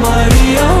Maria.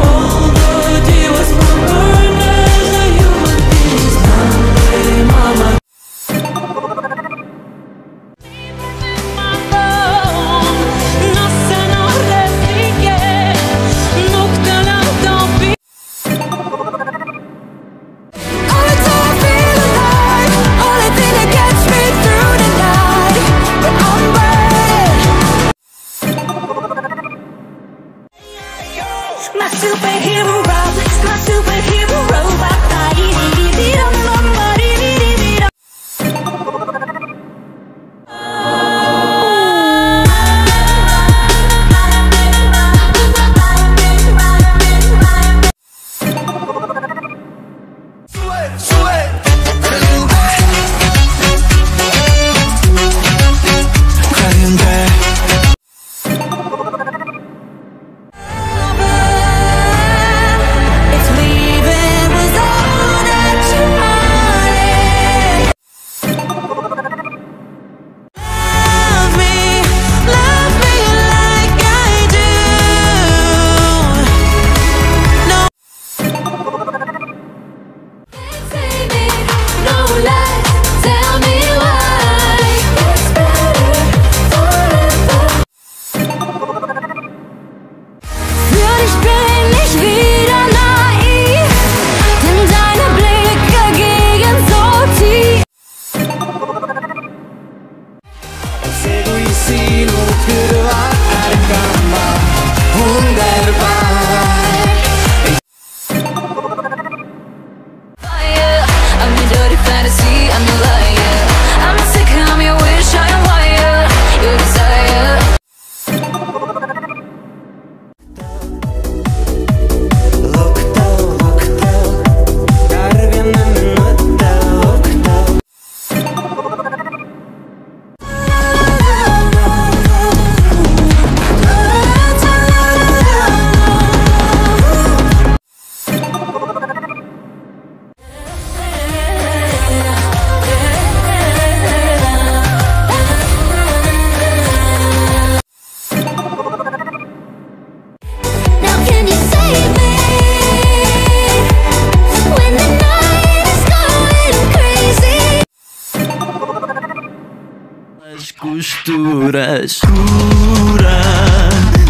Cura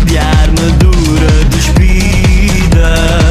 de armadura despida.